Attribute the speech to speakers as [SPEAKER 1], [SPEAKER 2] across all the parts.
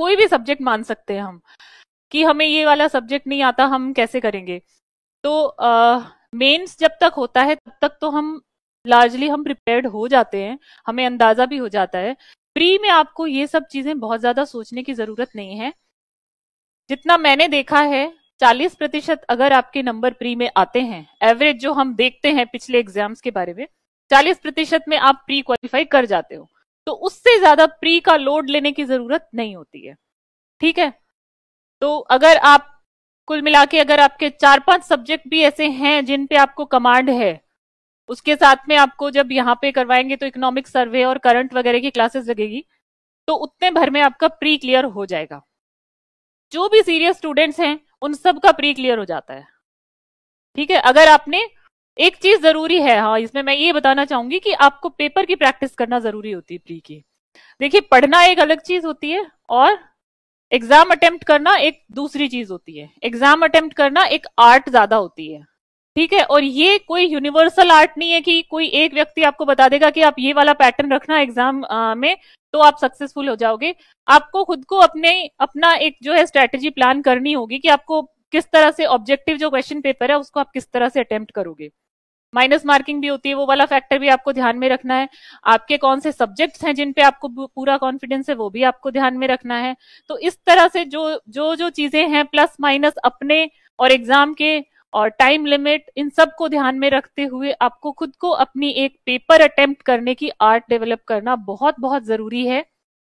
[SPEAKER 1] कोई भी सब्जेक्ट मान सकते हैं हम, कि हमें ये वाला सब्जेक्ट नहीं आता, हम कैसे करेंगे? तो मेंस जब तक होता है, तब तक तो हम लार्जली हम प्रिपेयर्ड हो जाते हैं, हमें अंदाज़ा भी हो जाता है। प्री में आपको ये सब चीज़ें बहुत ज़्यादा सोचने की ज़रूरत नहीं है। जितना मैंने देखा है 40 प्रतिशत अगर आपके नंबर प्री में आते हैं एवरेज जो हम देखते हैं पिछले एग्ज़ाम्स के बारे में 40 प्रतिशत में आप प्री क्वालिफाई कर जाते हो। तो उससे ज़्यादा प्री का लोड लेने की ज़रूरत नहीं होती है। ठीक है? तो अगर आप, कुल मिला के अगर आपके चार पाँच सब्जेक्ट भी ऐसे हैं जिन पे आपको कमांड है, उसके साथ में आपको जब यहाँ पे करवाएँगे तो इकोनॉमिक सर्वे और करंट वगैरह की क्लासेस लगेगी तो उतने भर में आपका प्री क्लियर हो जाएगा। जो भी सीरियस स्टूडेंट्स हैं, उन सब का प्री क्लियर हो जाता है। ठीक है? अगर आपने एक चीज़ ज़रूरी है हाँ इसमें मैं ये बताना चाहूँगी कि आपको पेपर की प्रैक्टिस करना ज़रूरी होती है प्री की। देखिए, पढ़ना एक अलग चीज़ होती है और एग्ज़ाम अटेम्प्ट करना एक दूसरी चीज़ होती है। एग्ज़ाम अटेम्प्ट करना एक आर्ट ज़्यादा होती है, ठीक है? और ये कोई यूनिवर्सल आर्ट नहीं है कि कोई एक व्यक्ति आपको बता देगा कि आप ये वाला पैटर्न रखना एग्ज़ाम में तो आप सक्सेसफुल हो जाओगे। आपको खुद को अपने, अपना एक जो है स्ट्रेटेजी प्लान करनी होगी कि आपको किस तरह से ऑब्जेक्टिव जो क्वेश्चन पेपर है, उसको आप किस तरह से अटेम्प्ट करोगे। माइनस मार्किंग भी होती है, वो वाला फैक्टर भी आपको ध्यान में रखना है। आपके कौन से सब्जेक्ट्स हैं जिन पे आपको पूरा कॉन्फिडेंस है, वो भी आपको ध्यान में रखना है। तो इस तरह से जो जो जो चीज़ें हैं प्लस माइनस अपने और एग्ज़ाम के और टाइम लिमिट इन सबको ध्यान में रखते हुए आपको खुद को अपनी एक पेपर अटेम्प्ट करने की आर्ट डेवलप करना बहुत बहुत ज़रूरी है,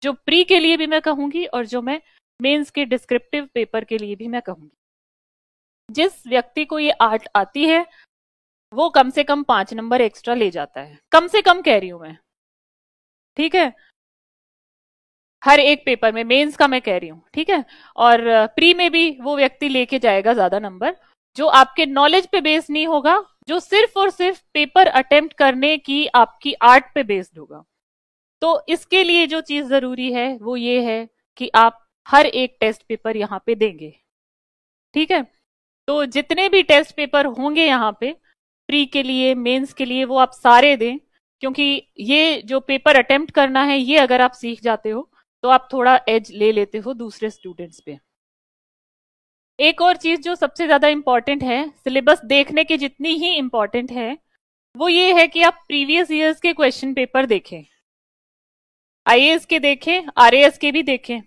[SPEAKER 1] जो प्री के लिए भी मैं कहूँगी और जो मैं मेंस के डिस्क्रिप्टिव पेपर के लिए भी मैं कहूँगी। जिस व्यक्ति को ये आर्ट आती है वो कम से कम पाँच नंबर एक्स्ट्रा ले जाता है। कम से कम कह रही हूँ मैं। ठीक है? हर एक पेपर में, मेंस का मैं कह रही हूँ, ठीक है? और प्री में भी वो व्यक्ति लेके जाएगा ज़्यादा नंबर, जो आपके नॉलेज पे बेस नहीं होगा, जो सिर्फ़ और सिर्फ़ पेपर अटेम्प्ट करने की आपकी आर्ट पे बेस्ड होगा। तो इसके लिए जो चीज़ ज़रूरी है, वो ये है कि आप हर एक टेस्ट पेपर यहाँ पे देंगे। ठीक है? तो जितने भी टेस्ट पेपर होंगे यहाँ पे प्री के लिए मेंस के लिए वो आप सारे दें, क्योंकि ये जो पेपर अटेम्प्ट करना है, ये अगर आप सीख जाते हो तो आप थोड़ा एज ले लेते हो दूसरे स्टूडेंट्स पे। एक और चीज़ जो सबसे ज़्यादा इंपॉर्टेंट है सिलेबस देखने की जितनी ही इंपॉर्टेंट है, वो ये है कि आप प्रीवियस ईयर्स के क्वेश्चन पेपर देखें। आईएएस के देखें आरएएस के भी देखें।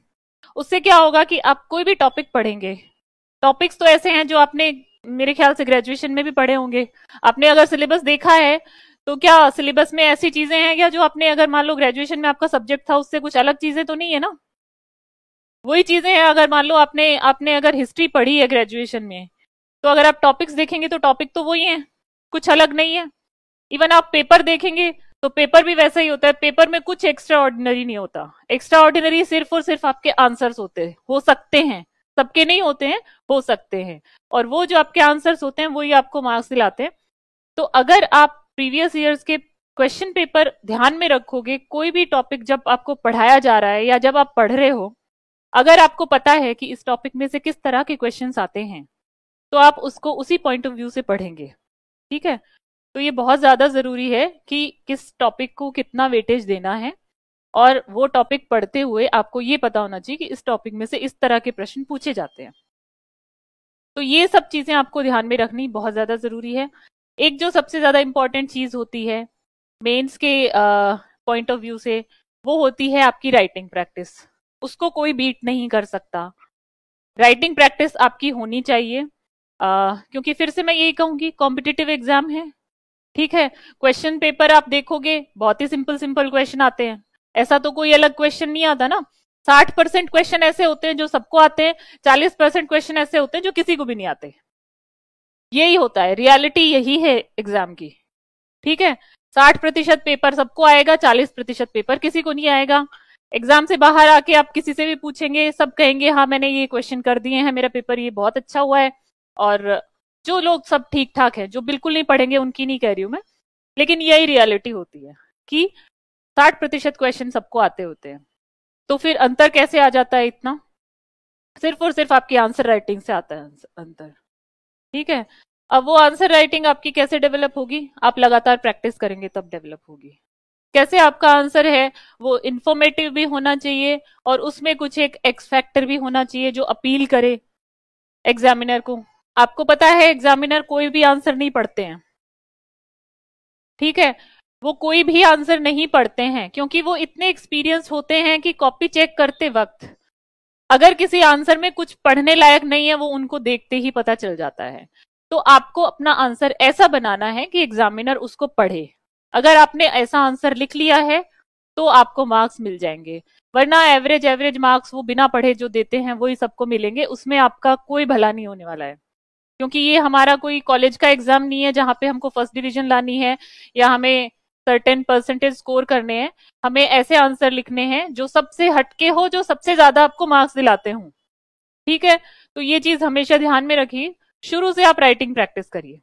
[SPEAKER 1] उससे क्या होगा कि आप कोई भी टॉपिक पढ़ेंगे। टॉपिक्स तो ऐसे हैं जो आपने मेरे ख्याल से ग्रेजुएशन में भी पढ़े होंगे। आपने अगर सिलेबस देखा है तो क्या सिलेबस में ऐसी चीज़ें हैं क्या जो आपने अगर मान लो ग्रेजुएशन में आपका सब्जेक्ट था, उससे कुछ अलग चीज़ें तो नहीं है ना? वही चीज़ें हैं अगर मान लो आपने आपने अगर हिस्ट्री पढ़ी है ग्रेजुएशन में तो अगर आप टॉपिक्स देखेंगे तो टॉपिक तो वही है, कुछ अलग नहीं है। इवन आप पेपर देखेंगे तो पेपर भी वैसा ही होता है पेपर में कुछ एक्स्ट्रा ऑर्डिनरी नहीं होता। एक्स्ट्रा ऑर्डिनरी सिर्फ़ और सिर्फ़ आपके आंसर्स होते, हो सकते हैं। सबके नहीं होते हैं, हो सकते हैं। और वो जो आपके आंसर्स होते हैं, वही आपको मार्क्स दिलाते हैं। तो अगर आप प्रीवियस ईयर्स के क्वेश्चन पेपर ध्यान में रखोगे, कोई भी टॉपिक जब आपको पढ़ाया जा रहा है या जब आप पढ़ रहे हो, अगर आपको पता है कि इस टॉपिक में से किस तरह के क्वेश्चंस आते हैं तो आप उसको उसी पॉइंट ऑफ़ व्यू से पढ़ेंगे। ठीक है? तो ये बहुत ज़्यादा ज़रूरी है कि किस टॉपिक को कितना वेटेज देना है। और वो टॉपिक पढ़ते हुए आपको ये पता होना चाहिए कि इस टॉपिक में से इस तरह के प्रश्न पूछे जाते हैं। तो ये सब चीज़ें आपको ध्यान में रखनी बहुत ज़्यादा ज़रूरी है। एक जो सबसे ज़्यादा इंपॉर्टेंट चीज़ होती है मेंस के पॉइंट ऑफ़ व्यू से वो होती है आपकी राइटिंग प्रैक्टिस उसको कोई बीट नहीं कर सकता। राइटिंग प्रैक्टिस आपकी होनी चाहिए। आ, क्योंकि फिर से मैं यही कहूँगी कॉम्पिटेटिव एग्ज़ाम है ठीक है? क्वेश्चन पेपर आप देखोगे बहुत ही सिंपल सिंपल क्वेश्चन आते हैं। ऐसा तो कोई अलग क्वेश्चन नहीं आता ना। साठ परसेंट क्वेश्चन ऐसे होते हैं जो सबको आते हैं, चालीस परसेंट क्वेश्चन ऐसे होते हैं जो किसी को भी नहीं आते। यही होता है रियलिटी यही है एग्ज़ाम की। ठीक है? साठ प्रतिशत पेपर सबको आएगा, चालीस प्रतिशत पेपर किसी को नहीं आएगा। एग्ज़ाम से बाहर आके आप किसी से भी पूछेंगे, सब कहेंगे हाँ मैंने ये क्वेश्चन कर दिए हैं, मेरा पेपर ये बहुत अच्छा हुआ है। और जो लोग सब ठीक ठाक है, जो बिल्कुल नहीं पढ़ेंगे, उनकी नहीं कह रही हूँ मैं। लेकिन यही रियलिटी होती है कि साठ प्रतिशत क्वेश्चन सबको आते होते हैं। तो फिर अंतर कैसे आ जाता है इतना? सिर्फ़ और सिर्फ़ आपकी आंसर राइटिंग से आता है अंतर। ठीक है? अब वो आंसर राइटिंग आपकी कैसे डेवलप होगी? आप लगातार प्रैक्टिस करेंगे तब डेवलप होगी। कैसे आपका आंसर है? वो इन्फॉर्मेटिव भी होना चाहिए और उसमें कुछ एक एक्स फैक्टर भी होना चाहिए जो अपील करे एग्जामिनर को। आपको पता है एग्जामिनर कोई भी आंसर नहीं पढ़ते हैं। ठीक है? वो कोई भी आंसर नहीं पढ़ते हैं, क्योंकि वो इतने एक्सपीरियंस होते हैं कि कॉपी चेक करते वक्त अगर किसी आंसर में कुछ पढ़ने लायक नहीं है, वो उनको देखते ही पता चल जाता है। तो आपको अपना आंसर ऐसा बनाना है कि एग्जामिनर उसको पढ़े। अगर आपने ऐसा आंसर लिख लिया है तो आपको मार्क्स मिल जाएँगे। वरना एवरेज एवरेज मार्क्स वो बिना पढ़े जो देते हैं, वही सबको मिलेंगे, उसमें आपका कोई भला नहीं होने वाला है। क्योंकि ये हमारा कोई कॉलेज का एग्ज़ाम नहीं है, जहाँ पे हमको फ़र्स्ट डिवीज़न लानी है, या हमें सर्टेन परसेंटेज स्कोर करने हैं, हमें ऐसे आंसर लिखने हैं जो सबसे हटके हो, जो सबसे ज़्यादा आपको मार्क्स दिलाते हों। ठीक है? तो ये चीज़ हमेशा ध्यान में रखिए। शुरू से आप राइटिंग प्रैक्टिस करिए।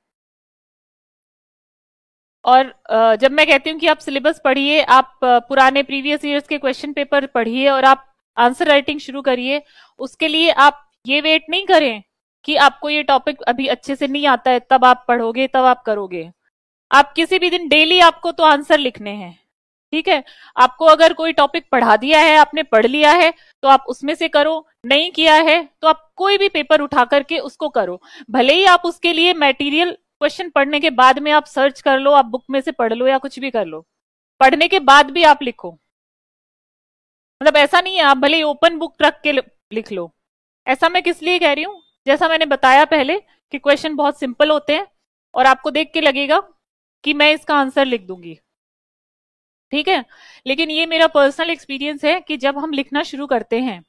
[SPEAKER 1] और जब मैं कहती हूँ कि आप सिलेबस पढ़िए, आप पुराने प्रीवियस ईयर्स के क्वेश्चन पेपर पढ़िए और आप आंसर राइटिंग शुरू करिए, उसके लिए आप ये वेट नहीं करें कि आपको ये टॉपिक अभी अच्छे से नहीं आता है, तब आप पढ़ोगे, तब आप करोगे। आप किसी भी दिन डेली आपको तो आंसर लिखने हैं, ठीक है? आपको अगर कोई टॉपिक पढ़ा दिया है, आपने पढ़ लिया है तो आप उसमें से करो, नहीं किया है तो आप कोई भी पेपर उठा करके उसको करो। भले ही आप उसके लिए मटेरियल क्वेश्चन पढ़ने के बाद में आप सर्च कर लो, आप बुक में से पढ़ लो या कुछ भी कर लो। पढ़ने के बाद भी आप लिखो। मतलब ऐसा नहीं है, आप भले ओपन बुक रख के लिख लो। ऐसा मैं किस लिए कह रही हूँ? जैसा मैंने बताया पहले कि क्वेश्चन बहुत सिंपल होते हैं और आपको देख के लगेगा कि मैं इसका आंसर लिख दूँगी। ठीक है? लेकिन ये मेरा पर्सनल एक्सपीरियंस है कि जब हम लिखना शुरू करते हैं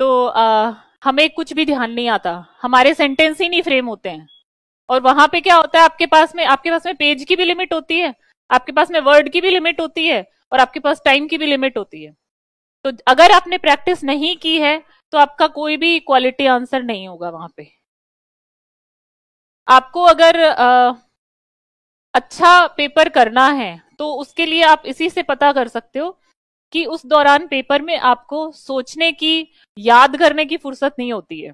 [SPEAKER 1] तो आ, हमें कुछ भी ध्यान नहीं आता। हमारे सेंटेंस ही नहीं फ्रेम होते हैं। और वहाँ पे क्या होता है? आपके पास में आपके पास में पेज की भी लिमिट होती है आपके पास में वर्ड की भी लिमिट होती है और आपके पास टाइम की भी लिमिट होती है। तो अगर आपने प्रैक्टिस नहीं की है तो आपका कोई भी क्वालिटी आंसर नहीं होगा वहाँ पे। आपको अगर आ, अच्छा पेपर करना है तो उसके लिए आप इसी से पता कर सकते हो कि उस दौरान पेपर में आपको सोचने की, याद करने की फुर्सत नहीं होती है।